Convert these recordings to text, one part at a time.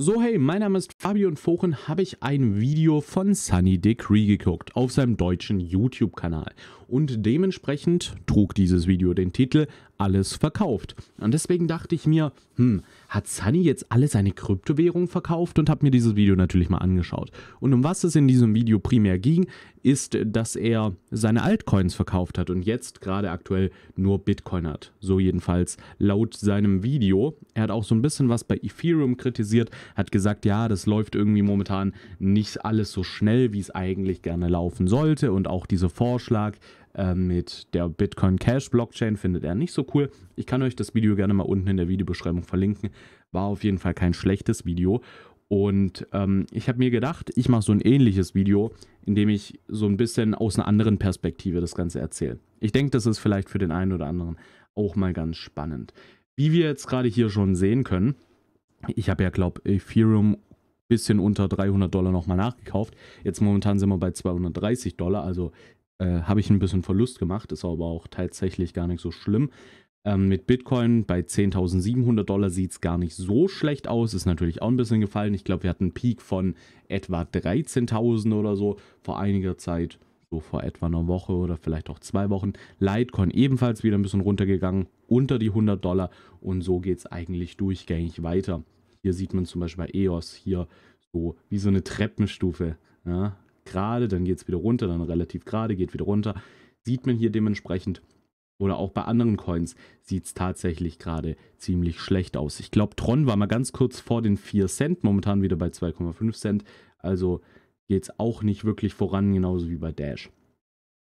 So hey, mein Name ist Fabio und habe ich ein Video von Sunny Decree geguckt auf seinem deutschen YouTube-Kanal. Und dementsprechend trug dieses Video den Titel Alles verkauft. Und deswegen dachte ich mir, hm, hat Sunny jetzt alle seine Kryptowährungen verkauft und habe mir dieses Video natürlich mal angeschaut. Und um was es in diesem Video primär ging, ist, dass er seine Altcoins verkauft hat und jetzt gerade aktuell nur Bitcoin hat. So jedenfalls laut seinem Video. Er hat auch so ein bisschen was bei Ethereum kritisiert, hat gesagt, ja, das läuft irgendwie momentan nicht alles so schnell, wie es eigentlich gerne laufen sollte und auch dieser Vorschlag, äh, mit der Bitcoin Cash Blockchain findet er nicht so cool. Ich kann euch das Video gerne mal unten in der Videobeschreibung verlinken. War auf jeden Fall kein schlechtes Video. Und ähm, ich habe mir gedacht, ich mache so ein ähnliches Video, in dem ich so ein bisschen aus einer anderen Perspektive das Ganze erzähle. Ich denke, das ist vielleicht für den einen oder anderen auch mal ganz spannend. Wie wir jetzt gerade hier schon sehen können, ich habe ja, glaube Ethereum bisschen unter 300 Dollar nochmal nachgekauft. Jetzt momentan sind wir bei 230 Dollar, also äh, habe ich ein bisschen Verlust gemacht, ist aber auch tatsächlich gar nicht so schlimm. Ähm, mit Bitcoin bei 10.700 Dollar sieht es gar nicht so schlecht aus, ist natürlich auch ein bisschen gefallen. Ich glaube, wir hatten einen Peak von etwa 13.000 oder so vor einiger Zeit, so vor etwa einer Woche oder vielleicht auch zwei Wochen. Litecoin ebenfalls wieder ein bisschen runtergegangen, unter die 100 Dollar und so geht es eigentlich durchgängig weiter. Hier sieht man zum Beispiel bei EOS hier so wie so eine Treppenstufe. Ja, gerade, dann geht es wieder runter, dann relativ gerade, geht wieder runter. Sieht man hier dementsprechend. Oder auch bei anderen Coins sieht es tatsächlich gerade ziemlich schlecht aus. Ich glaube, Tron war mal ganz kurz vor den 4 Cent, momentan wieder bei 2,5 Cent. Also geht es auch nicht wirklich voran, genauso wie bei Dash.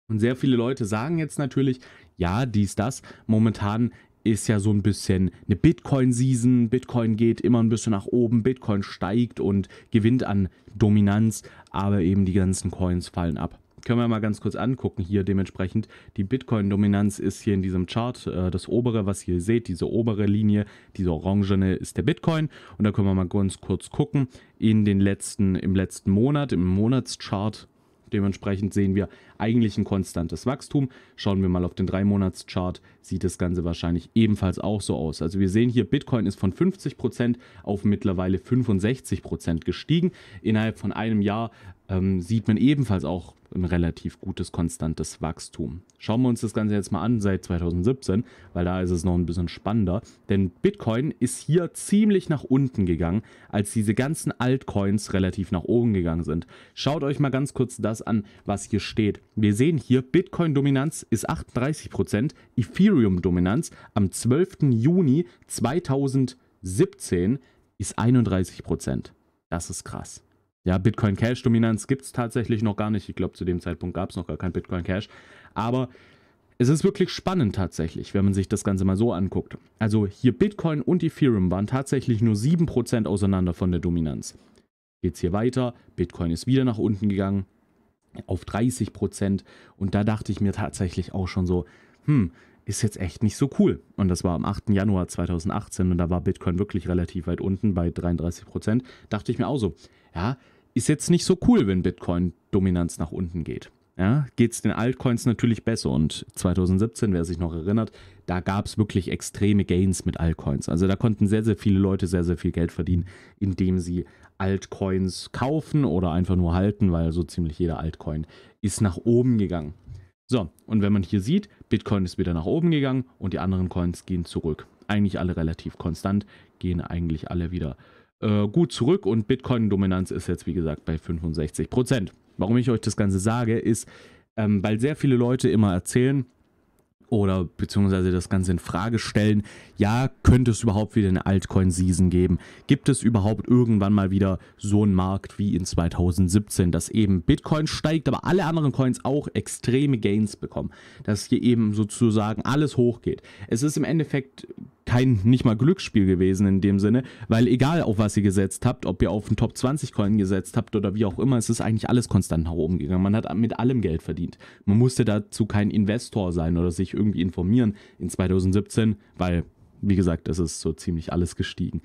Und sehr viele Leute sagen jetzt natürlich, ja, dies, das. Momentan ist ja so ein bisschen eine Bitcoin-Season. Bitcoin geht immer ein bisschen nach oben, Bitcoin steigt und gewinnt an Dominanz, aber eben die ganzen Coins fallen ab. Können wir mal ganz kurz angucken hier dementsprechend. Die Bitcoin-Dominanz ist hier in diesem Chart. Äh, das obere, was ihr seht, diese obere Linie, diese orangene ist der Bitcoin. Und da können wir mal ganz kurz gucken. In den letzten, im letzten Monat, im Monatschart Dementsprechend sehen wir eigentlich ein konstantes Wachstum. Schauen wir mal auf den 3-Monats-Chart, sieht das Ganze wahrscheinlich ebenfalls auch so aus. Also wir sehen hier, Bitcoin ist von 50% auf mittlerweile 65% gestiegen. Innerhalb von einem Jahr ähm, sieht man ebenfalls auch ein relativ gutes, konstantes Wachstum. Schauen wir uns das Ganze jetzt mal an seit 2017, weil da ist es noch ein bisschen spannender. Denn Bitcoin ist hier ziemlich nach unten gegangen, als diese ganzen Altcoins relativ nach oben gegangen sind. Schaut euch mal ganz kurz das an, was hier steht. Wir sehen hier, Bitcoin-Dominanz ist 38%, Ethereum-Dominanz am 12. Juni 2017 ist 31%. Das ist krass. Ja, Bitcoin Cash Dominanz gibt es tatsächlich noch gar nicht. Ich glaube, zu dem Zeitpunkt gab es noch gar kein Bitcoin Cash. Aber es ist wirklich spannend tatsächlich, wenn man sich das Ganze mal so anguckt. Also hier Bitcoin und Ethereum waren tatsächlich nur 7% auseinander von der Dominanz. Geht es hier weiter, Bitcoin ist wieder nach unten gegangen auf 30% und da dachte ich mir tatsächlich auch schon so, hm, ist jetzt echt nicht so cool. Und das war am 8. Januar 2018 und da war Bitcoin wirklich relativ weit unten bei 33%. Dachte ich mir auch so, ja, ist jetzt nicht so cool, wenn Bitcoin-Dominanz nach unten geht. Ja, geht es den Altcoins natürlich besser. Und 2017, wer sich noch erinnert, da gab es wirklich extreme Gains mit Altcoins. Also da konnten sehr, sehr viele Leute sehr, sehr viel Geld verdienen, indem sie Altcoins kaufen oder einfach nur halten, weil so ziemlich jeder Altcoin ist nach oben gegangen. So, und wenn man hier sieht, Bitcoin ist wieder nach oben gegangen und die anderen Coins gehen zurück. Eigentlich alle relativ konstant, gehen eigentlich alle wieder äh, gut zurück und Bitcoin-Dominanz ist jetzt wie gesagt bei 65%. Warum ich euch das Ganze sage, ist, ähm, weil sehr viele Leute immer erzählen, oder beziehungsweise das Ganze in Frage stellen, ja, könnte es überhaupt wieder eine Altcoin-Season geben? Gibt es überhaupt irgendwann mal wieder so einen Markt wie in 2017, dass eben Bitcoin steigt, aber alle anderen Coins auch extreme Gains bekommen? Dass hier eben sozusagen alles hochgeht. Es ist im Endeffekt kein nicht mal Glücksspiel gewesen in dem Sinne, weil egal auf was ihr gesetzt habt, ob ihr auf einen Top 20 Coin gesetzt habt oder wie auch immer, es ist eigentlich alles konstant nach oben gegangen. Man hat mit allem Geld verdient. Man musste dazu kein Investor sein oder sich irgendwie informieren in 2017, weil, wie gesagt, es ist so ziemlich alles gestiegen.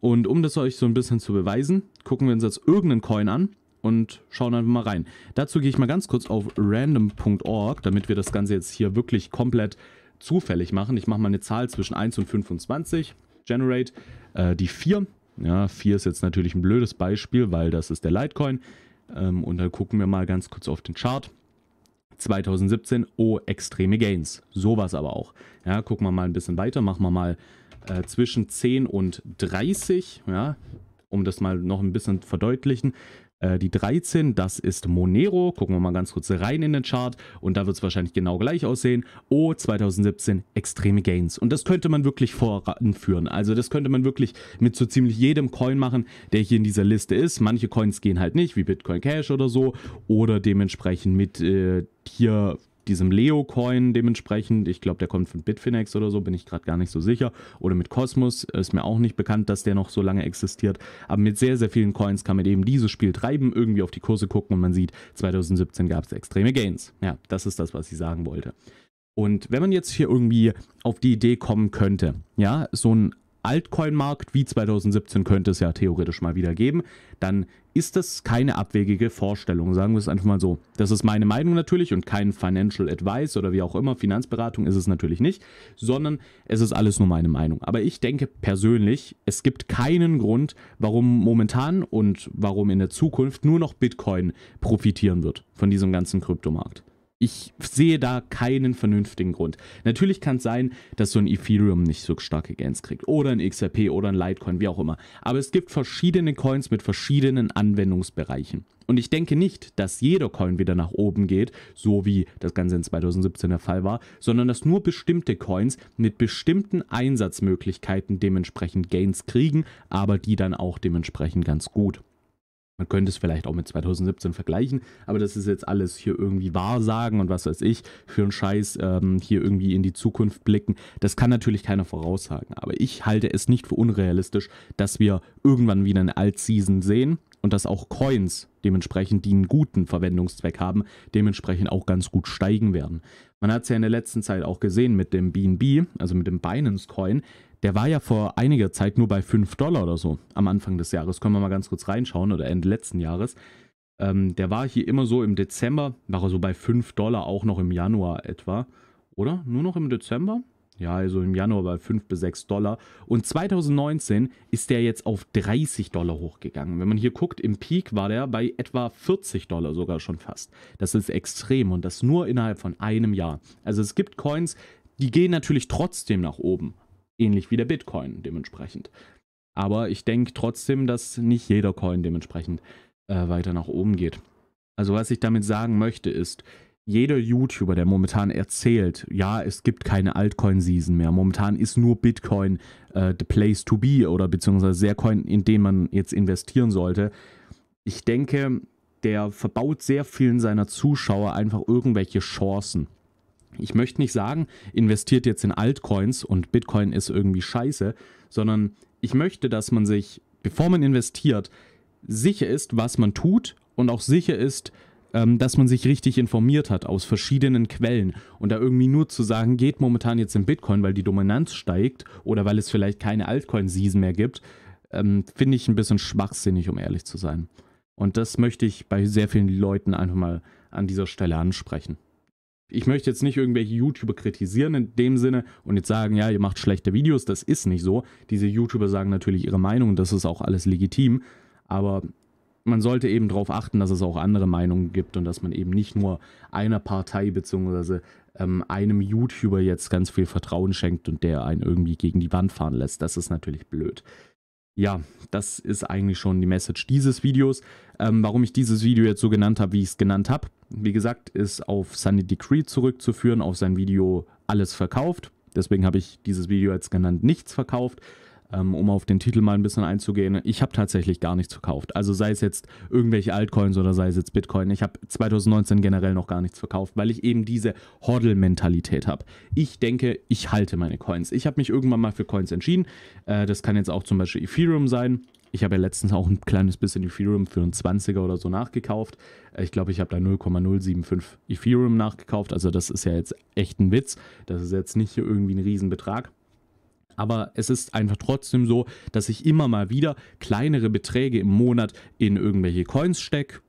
Und um das euch so ein bisschen zu beweisen, gucken wir uns jetzt irgendeinen Coin an und schauen einfach mal rein. Dazu gehe ich mal ganz kurz auf random.org, damit wir das Ganze jetzt hier wirklich komplett zufällig machen. Ich mache mal eine Zahl zwischen 1 und 25, generate äh, die 4 Ja, 4 ist jetzt natürlich ein blödes Beispiel, weil das ist der Litecoin. Ähm, und dann gucken wir mal ganz kurz auf den Chart. 2017, oh, extreme Gains. Sowas aber auch. Ja, gucken wir mal ein bisschen weiter, machen wir mal äh, zwischen 10 und 30, ja, um das mal noch ein bisschen verdeutlichen. Äh, die 13, das ist Monero. Gucken wir mal ganz kurz rein in den Chart und da wird es wahrscheinlich genau gleich aussehen. Oh, 2017 extreme Gains. Und das könnte man wirklich voranführen. Also das könnte man wirklich mit so ziemlich jedem Coin machen, der hier in dieser Liste ist. Manche Coins gehen halt nicht, wie Bitcoin Cash oder so. Oder dementsprechend mit äh, hier diesem Leo-Coin dementsprechend. Ich glaube, der kommt von Bitfinex oder so, bin ich gerade gar nicht so sicher. Oder mit Cosmos, ist mir auch nicht bekannt, dass der noch so lange existiert. Aber mit sehr, sehr vielen Coins kann man eben dieses Spiel treiben, irgendwie auf die Kurse gucken und man sieht, 2017 gab es extreme Gains. Ja, das ist das, was ich sagen wollte. Und wenn man jetzt hier irgendwie auf die Idee kommen könnte, ja, so ein Altcoin-Markt wie 2017 könnte es ja theoretisch mal wieder geben, dann ist das keine abwegige Vorstellung, sagen wir es einfach mal so. Das ist meine Meinung natürlich und kein Financial Advice oder wie auch immer, Finanzberatung ist es natürlich nicht, sondern es ist alles nur meine Meinung. Aber ich denke persönlich, es gibt keinen Grund, warum momentan und warum in der Zukunft nur noch Bitcoin profitieren wird von diesem ganzen Kryptomarkt. Ich sehe da keinen vernünftigen Grund. Natürlich kann es sein, dass so ein Ethereum nicht so starke Gains kriegt oder ein XRP oder ein Litecoin, wie auch immer. Aber es gibt verschiedene Coins mit verschiedenen Anwendungsbereichen. Und ich denke nicht, dass jeder Coin wieder nach oben geht, so wie das Ganze in 2017 der Fall war, sondern dass nur bestimmte Coins mit bestimmten Einsatzmöglichkeiten dementsprechend Gains kriegen, aber die dann auch dementsprechend ganz gut. Man könnte es vielleicht auch mit 2017 vergleichen, aber das ist jetzt alles hier irgendwie Wahrsagen und was weiß ich, für einen Scheiß ähm, hier irgendwie in die Zukunft blicken. Das kann natürlich keiner voraussagen, aber ich halte es nicht für unrealistisch, dass wir irgendwann wieder eine Alt-Season sehen und dass auch Coins dementsprechend, die einen guten Verwendungszweck haben, dementsprechend auch ganz gut steigen werden. Man hat es ja in der letzten Zeit auch gesehen mit dem BNB, also mit dem Binance Coin, der war ja vor einiger Zeit nur bei 5 Dollar oder so am Anfang des Jahres. Können wir mal ganz kurz reinschauen oder Ende letzten Jahres. Ähm, der war hier immer so im Dezember, war er so bei 5 Dollar, auch noch im Januar etwa. Oder? Nur noch im Dezember? Ja, also im Januar bei 5 bis 6 Dollar. Und 2019 ist der jetzt auf 30 Dollar hochgegangen. Wenn man hier guckt, im Peak war der bei etwa 40 Dollar sogar schon fast. Das ist extrem und das nur innerhalb von einem Jahr. Also es gibt Coins, die gehen natürlich trotzdem nach oben ähnlich wie der Bitcoin dementsprechend. Aber ich denke trotzdem, dass nicht jeder Coin dementsprechend äh, weiter nach oben geht. Also was ich damit sagen möchte ist, jeder YouTuber, der momentan erzählt, ja, es gibt keine Altcoin-Season mehr, momentan ist nur Bitcoin äh, the place to be oder beziehungsweise der Coin, in den man jetzt investieren sollte. Ich denke, der verbaut sehr vielen seiner Zuschauer einfach irgendwelche Chancen ich möchte nicht sagen, investiert jetzt in Altcoins und Bitcoin ist irgendwie scheiße, sondern ich möchte, dass man sich, bevor man investiert, sicher ist, was man tut und auch sicher ist, ähm, dass man sich richtig informiert hat aus verschiedenen Quellen. Und da irgendwie nur zu sagen, geht momentan jetzt in Bitcoin, weil die Dominanz steigt oder weil es vielleicht keine Altcoin-Season mehr gibt, ähm, finde ich ein bisschen schwachsinnig, um ehrlich zu sein. Und das möchte ich bei sehr vielen Leuten einfach mal an dieser Stelle ansprechen ich möchte jetzt nicht irgendwelche YouTuber kritisieren in dem Sinne und jetzt sagen, ja, ihr macht schlechte Videos, das ist nicht so. Diese YouTuber sagen natürlich ihre Meinung das ist auch alles legitim, aber man sollte eben darauf achten, dass es auch andere Meinungen gibt und dass man eben nicht nur einer Partei bzw. Ähm, einem YouTuber jetzt ganz viel Vertrauen schenkt und der einen irgendwie gegen die Wand fahren lässt. Das ist natürlich blöd. Ja, das ist eigentlich schon die Message dieses Videos. Ähm, warum ich dieses Video jetzt so genannt habe, wie ich es genannt habe, wie gesagt, ist auf Sunny Decree zurückzuführen, auf sein Video Alles verkauft. Deswegen habe ich dieses Video jetzt genannt Nichts verkauft ähm, um auf den Titel mal ein bisschen einzugehen, ich habe tatsächlich gar nichts verkauft. Also sei es jetzt irgendwelche Altcoins oder sei es jetzt Bitcoin. Ich habe 2019 generell noch gar nichts verkauft, weil ich eben diese Hodl-Mentalität habe. Ich denke, ich halte meine Coins. Ich habe mich irgendwann mal für Coins entschieden. Äh, das kann jetzt auch zum Beispiel Ethereum sein. Ich habe ja letztens auch ein kleines bisschen Ethereum für einen 20er oder so nachgekauft. Äh, ich glaube, ich habe da 0,075 Ethereum nachgekauft. Also das ist ja jetzt echt ein Witz. Das ist jetzt nicht irgendwie ein Riesenbetrag. Aber es ist einfach trotzdem so, dass ich immer mal wieder kleinere Beträge im Monat in irgendwelche Coins stecke.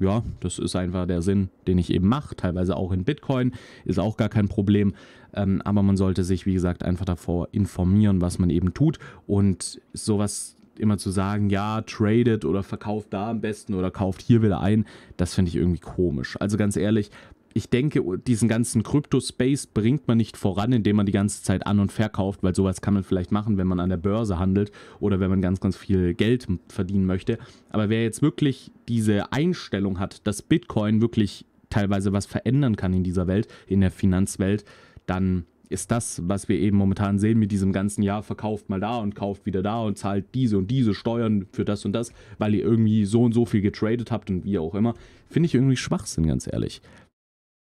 Ja, das ist einfach der Sinn, den ich eben mache. Teilweise auch in Bitcoin, ist auch gar kein Problem. Ähm, aber man sollte sich, wie gesagt, einfach davor informieren, was man eben tut. Und sowas immer zu sagen, ja, tradet oder verkauft da am besten oder kauft hier wieder ein, das finde ich irgendwie komisch. Also ganz ehrlich, ich denke, diesen ganzen Krypto-Space bringt man nicht voran, indem man die ganze Zeit an- und verkauft, weil sowas kann man vielleicht machen, wenn man an der Börse handelt oder wenn man ganz, ganz viel Geld verdienen möchte. Aber wer jetzt wirklich diese Einstellung hat, dass Bitcoin wirklich teilweise was verändern kann in dieser Welt, in der Finanzwelt, dann ist das, was wir eben momentan sehen mit diesem ganzen Jahr, verkauft mal da und kauft wieder da und zahlt diese und diese Steuern für das und das, weil ihr irgendwie so und so viel getradet habt und wie auch immer, finde ich irgendwie Schwachsinn, ganz ehrlich.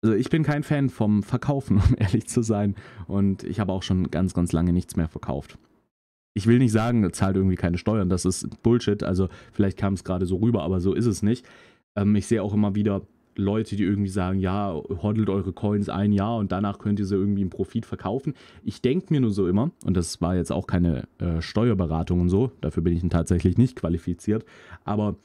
Also ich bin kein Fan vom Verkaufen, um ehrlich zu sein. Und ich habe auch schon ganz, ganz lange nichts mehr verkauft. Ich will nicht sagen, zahlt irgendwie keine Steuern, das ist Bullshit. Also vielleicht kam es gerade so rüber, aber so ist es nicht. Ähm, ich sehe auch immer wieder Leute, die irgendwie sagen, ja, hodelt eure Coins ein Jahr und danach könnt ihr sie irgendwie im Profit verkaufen. Ich denke mir nur so immer, und das war jetzt auch keine äh, Steuerberatung und so, dafür bin ich tatsächlich nicht qualifiziert, aber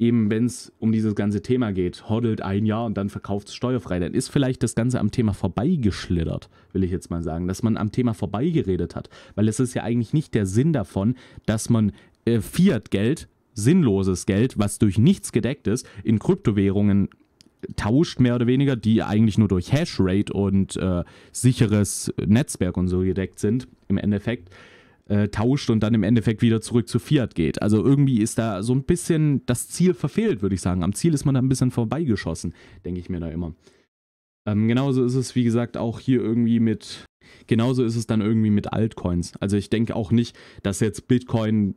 eben wenn es um dieses ganze Thema geht, hodelt ein Jahr und dann verkauft es steuerfrei, dann ist vielleicht das Ganze am Thema vorbeigeschlittert, will ich jetzt mal sagen, dass man am Thema vorbeigeredet hat, weil es ist ja eigentlich nicht der Sinn davon, dass man äh, Fiat-Geld, sinnloses Geld, was durch nichts gedeckt ist, in Kryptowährungen tauscht, mehr oder weniger, die eigentlich nur durch Hashrate und äh, sicheres Netzwerk und so gedeckt sind, im Endeffekt, äh, tauscht und dann im Endeffekt wieder zurück zu Fiat geht. Also irgendwie ist da so ein bisschen das Ziel verfehlt, würde ich sagen. Am Ziel ist man da ein bisschen vorbeigeschossen, denke ich mir da immer. Ähm, genauso ist es, wie gesagt, auch hier irgendwie mit, genauso ist es dann irgendwie mit Altcoins. Also ich denke auch nicht, dass jetzt Bitcoin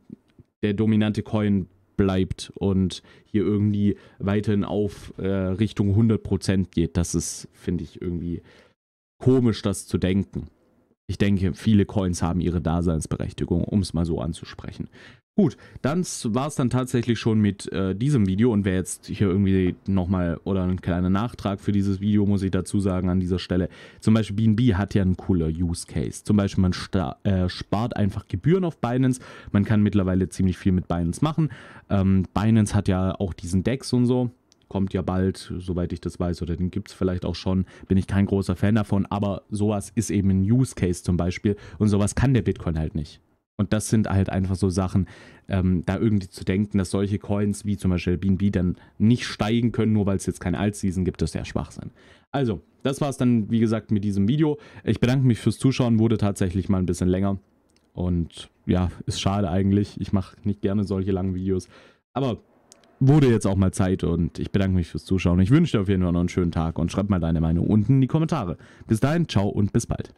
der dominante Coin bleibt und hier irgendwie weiterhin auf äh, Richtung 100% geht. Das ist, finde ich, irgendwie komisch, das zu denken. Ich denke, viele Coins haben ihre Daseinsberechtigung, um es mal so anzusprechen. Gut, dann war es dann tatsächlich schon mit äh, diesem Video und wer jetzt hier irgendwie nochmal oder ein kleiner Nachtrag für dieses Video, muss ich dazu sagen an dieser Stelle. Zum Beispiel BNB hat ja einen cooler Use Case. Zum Beispiel man äh, spart einfach Gebühren auf Binance. Man kann mittlerweile ziemlich viel mit Binance machen. Ähm, Binance hat ja auch diesen Dex und so. Kommt ja bald, soweit ich das weiß, oder den gibt es vielleicht auch schon. Bin ich kein großer Fan davon, aber sowas ist eben ein Use Case zum Beispiel und sowas kann der Bitcoin halt nicht. Und das sind halt einfach so Sachen, ähm, da irgendwie zu denken, dass solche Coins wie zum Beispiel BNB dann nicht steigen können, nur weil es jetzt keine Altseason gibt, das ist ja Schwachsinn. Also, das war es dann, wie gesagt, mit diesem Video. Ich bedanke mich fürs Zuschauen, wurde tatsächlich mal ein bisschen länger. Und ja, ist schade eigentlich. Ich mache nicht gerne solche langen Videos. Aber wurde jetzt auch mal Zeit und ich bedanke mich fürs Zuschauen. Ich wünsche dir auf jeden Fall noch einen schönen Tag und schreib mal deine Meinung unten in die Kommentare. Bis dahin, ciao und bis bald.